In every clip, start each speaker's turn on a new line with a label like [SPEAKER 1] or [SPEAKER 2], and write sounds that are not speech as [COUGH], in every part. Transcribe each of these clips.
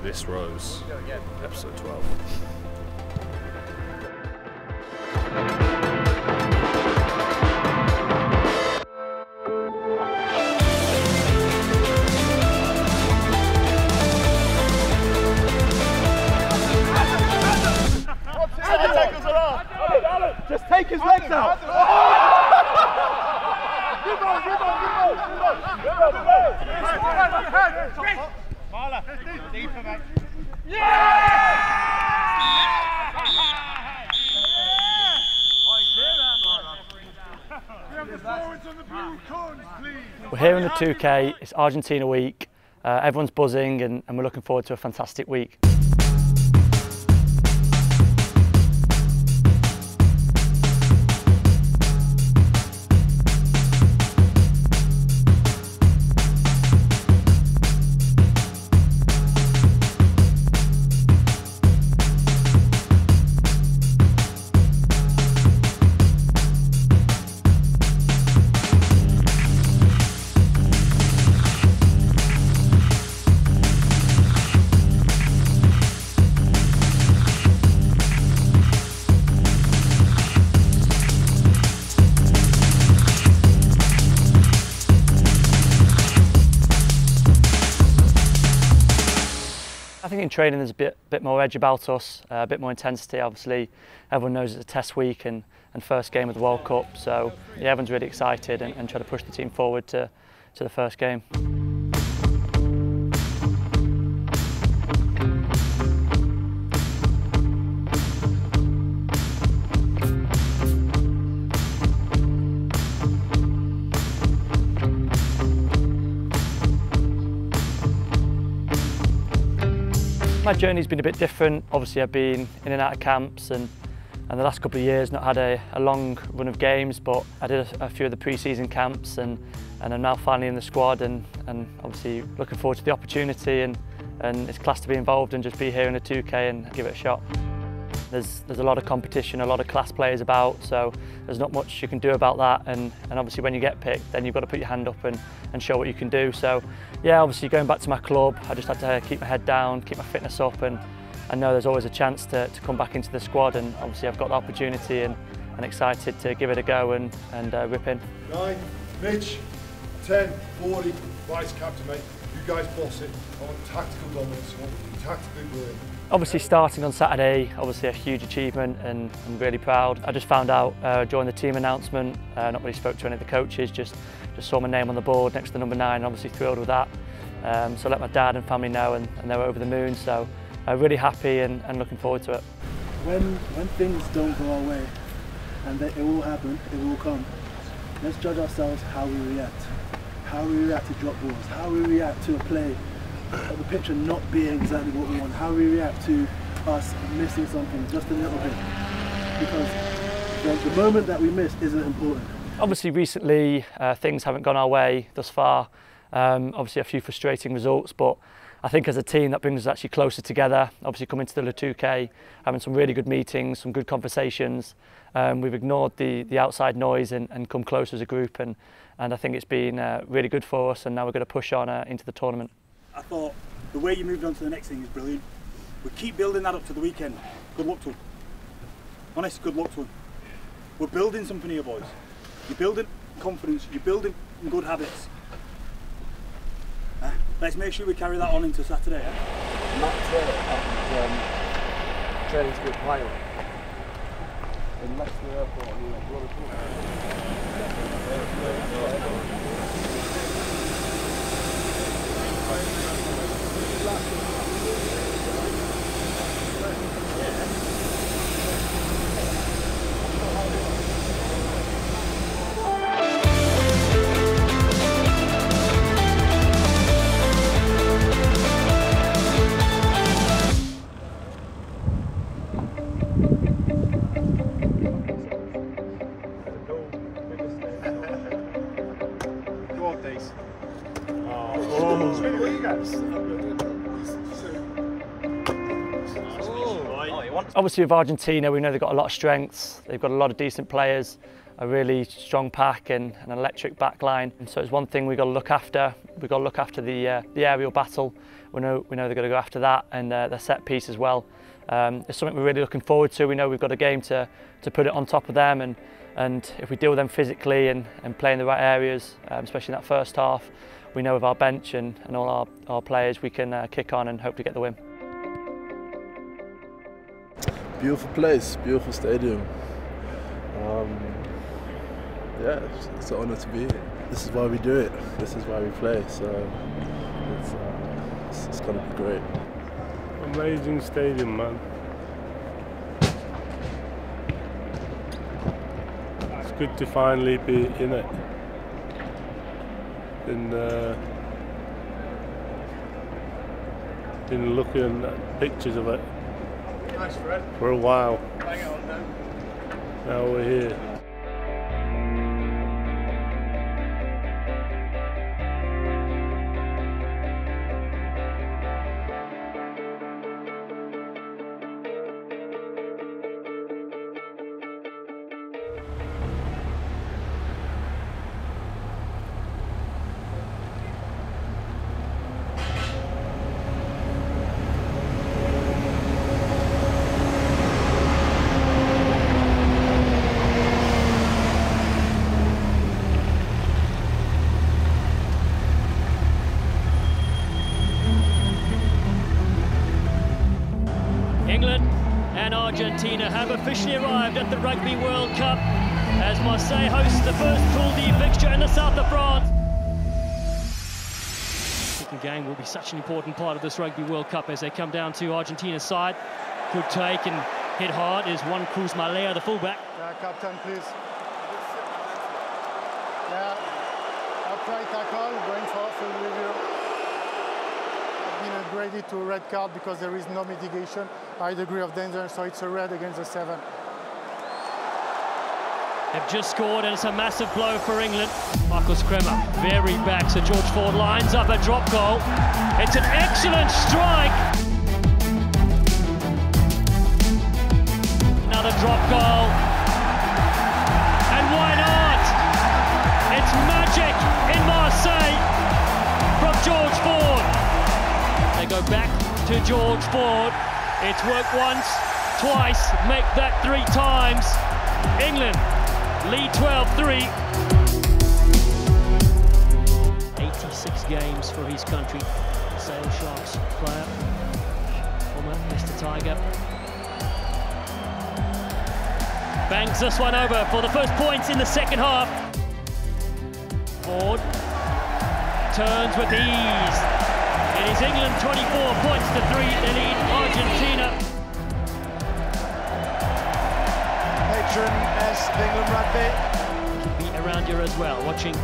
[SPEAKER 1] This Rose, episode 12.
[SPEAKER 2] Just take his legs out.
[SPEAKER 3] We're here in the Touquet, it's Argentina week, uh, everyone's buzzing and, and we're looking forward to a fantastic week. I think in training there's a bit bit more edge about us, uh, a bit more intensity. Obviously, everyone knows it's a test week and, and first game of the World Cup, so yeah, everyone's really excited and, and try to push the team forward to, to the first game. My journey's been a bit different. Obviously, I've been in and out of camps and and the last couple of years not had a, a long run of games but I did a, a few of the pre-season camps and and I'm now finally in the squad and and obviously looking forward to the opportunity and and it's class to be involved and just be here in the 2k and give it a shot. There's, there's a lot of competition, a lot of class players about, so there's not much you can do about that. And, and obviously when you get picked, then you've got to put your hand up and, and show what you can do. So yeah, obviously going back to my club, I just had to keep my head down, keep my fitness up, and I know there's always a chance to, to come back into the squad. And obviously I've got the opportunity and, and excited to give it a go and, and uh, rip in.
[SPEAKER 4] Nine, Mitch, 10, 40, vice captain, mate. You guys boss it. I want tactical dominance. I want tactically brilliant.
[SPEAKER 3] Obviously starting on Saturday, obviously a huge achievement and I'm really proud. I just found out uh, during the team announcement, uh, not really spoke to any of the coaches, just, just saw my name on the board next to the number nine, obviously thrilled with that. Um, so I let my dad and family know and, and they were over the moon, so uh, really happy and, and looking forward to it.
[SPEAKER 2] When when things don't go our way, and they, it will happen, it will come. Let's judge ourselves how we react, how we react to drop balls, how we react to a play, the picture not being exactly what we want, how we react to us missing something just a little bit, because the, the moment that we miss isn't important.
[SPEAKER 3] Obviously recently uh, things haven't gone our way thus far. Um, obviously a few frustrating results, but I think as a team that brings us actually closer together. Obviously coming to the Touquet, having some really good meetings, some good conversations. Um, we've ignored the, the outside noise and, and come close as a group and, and I think it's been uh, really good for us and now we're going to push on uh, into the tournament.
[SPEAKER 5] I thought the way you moved on to the next thing is brilliant. We keep building that up to the weekend. Good luck to him. Honest, good luck to him. We're building something here, boys. You're building confidence, you're building good habits. Uh, let's make sure we carry that on into Saturday. Eh?
[SPEAKER 6] Matt Taylor happened um, training to be a pilot in Leicester Airport
[SPEAKER 3] Obviously with Argentina, we know they've got a lot of strengths. They've got a lot of decent players, a really strong pack and an electric back line. So it's one thing we've got to look after. We've got to look after the, uh, the aerial battle. we know we know they're going to go after that and uh, their set piece as well. Um, it's something we're really looking forward to. We know we've got a game to to put it on top of them and and if we deal with them physically and, and play in the right areas, um, especially in that first half, we know with our bench and, and all our, our players we can uh, kick on and hopefully get the win.
[SPEAKER 7] Beautiful place, beautiful stadium. Um, yeah, it's, it's an honour to be here. This is why we do it. This is why we play. So it's, uh, it's, it's to be great.
[SPEAKER 8] Amazing stadium, man. It's good to finally be in it. Been, uh, been looking at pictures of it for a while. Now we're here.
[SPEAKER 9] Argentina have officially arrived at the Rugby World Cup as Marseille hosts the first Pool D fixture in the south of France. Kicking game will be such an important part of this Rugby World Cup as they come down to Argentina's side. Good take and hit hard is Juan Cruz Mallía, the fullback.
[SPEAKER 10] Yeah, captain, please. Yeah, upright tackle, going for field review. Been upgraded to a red card because there is no mitigation, high degree of danger, so it's a red against a seven.
[SPEAKER 9] They've just scored and it's a massive blow for England. Marcos Kremer, very back, so George Ford lines up a drop goal. It's an excellent strike. Another drop goal. And why not? It's magic in Marseille from George Ford. Go back to George Ford. It's worked once, twice, make that three times. England lead 12-3. 86 games for his country. Sale Sharks player, former Mr. Tiger. Bangs this one over for the first points in the second half. Ford turns with ease. It is England 24 points to three. They lead Argentina.
[SPEAKER 10] Patron as England rugby.
[SPEAKER 9] Be around here as well, watching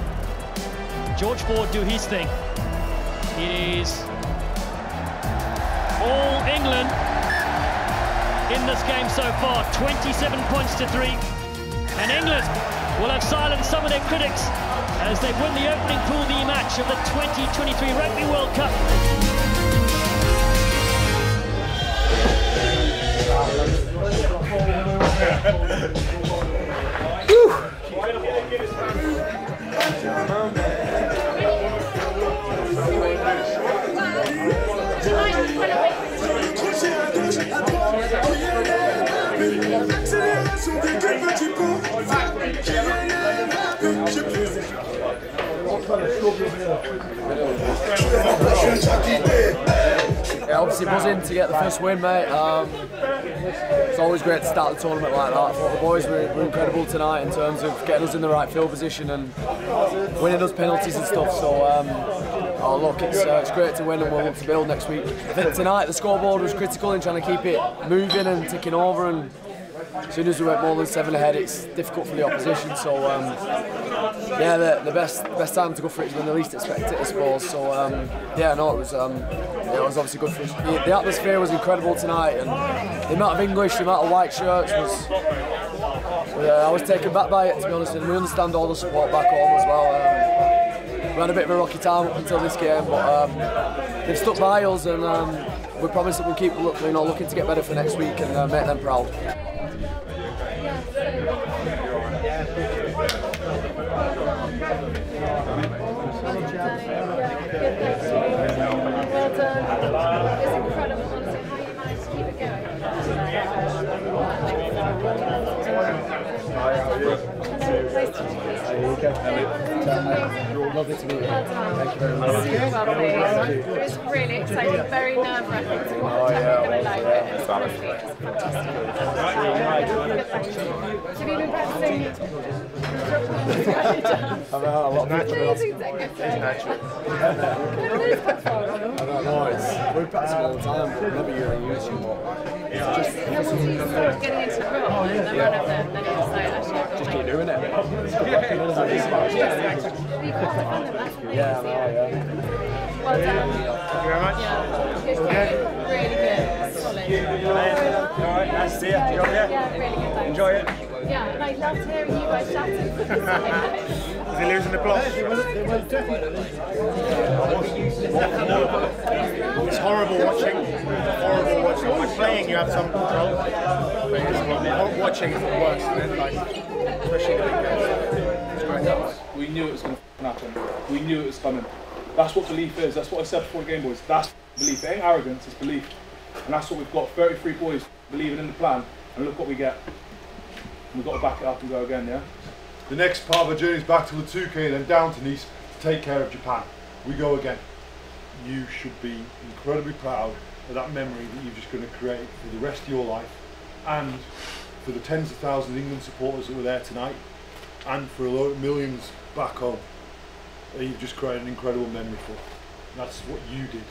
[SPEAKER 9] George Ford do his thing. It is all England in this game so far, 27 points to three. And England will have silenced some of their critics as they win the opening Pool D match of the 2023 Rugby World Cup.
[SPEAKER 6] Yeah, obviously buzzing to get the first win, mate. Um, it's always great to start the tournament like that. The boys were, were incredible tonight in terms of getting us in the right field position and winning us penalties and stuff. So, um, oh look, it's, uh, it's great to win and we'll look to build next week. I think tonight the scoreboard was critical in trying to keep it moving and ticking over and as soon as we went more than seven ahead, it's difficult for the opposition. So um, yeah, the, the best best time to go for it is when they least expect it, I suppose. So um, yeah, no, it was um, yeah, it was obviously good for us. The, the atmosphere was incredible tonight, and the amount of English, the amount of white shirts was. Yeah, I was taken back by it to be honest, and we understand all the support back home as well. Um, we had a bit of a rocky time up until this game, but um, they've stuck by us, and um, we promise that we'll keep look, you know, looking to get better for next week and uh, make them proud. Lovely to meet you. Thank you very much.
[SPEAKER 11] It was really exciting, very nerve wracking to watch. I'm going to like it. It's fantastic. Have you been practicing?
[SPEAKER 6] I've had a lot of
[SPEAKER 11] It's
[SPEAKER 6] natural. I don't know, it's, we practice all the time, but never really use you more. It's just,
[SPEAKER 11] then once you start getting into the role and the run of them, then you decide actually I
[SPEAKER 6] just keep
[SPEAKER 11] like
[SPEAKER 6] doing it. Yeah, yeah.
[SPEAKER 11] well done. Thank you very much. Yeah, good. Really good. Solid.
[SPEAKER 5] All right, nice to see you. There?
[SPEAKER 11] Yeah, really good.
[SPEAKER 5] Enjoy it.
[SPEAKER 11] Yeah, and I loved hearing you guys shouting. [LAUGHS]
[SPEAKER 5] Is he losing the plot? It's horrible watching. Horrible watching. When playing, you have some control. But it's- watching is the worst. And then, like, especially the big games. It's great.
[SPEAKER 12] We knew it was going to happen. We knew it was coming. That's what belief is. That's what I said before the game, boys. That's belief. It ain't arrogance, it's belief. And that's what we've got. 33 boys believing in the plan. And look what we get. We've got to back it up and go again, yeah?
[SPEAKER 4] The next part of our journey is back to Le Touquet, then down to Nice to take care of Japan. We go again. You should be incredibly proud of that memory that you're just going to create for the rest of your life and for the tens of thousands of England supporters that were there tonight and for a of millions back home that you've just created an incredible memory for. That's what you did.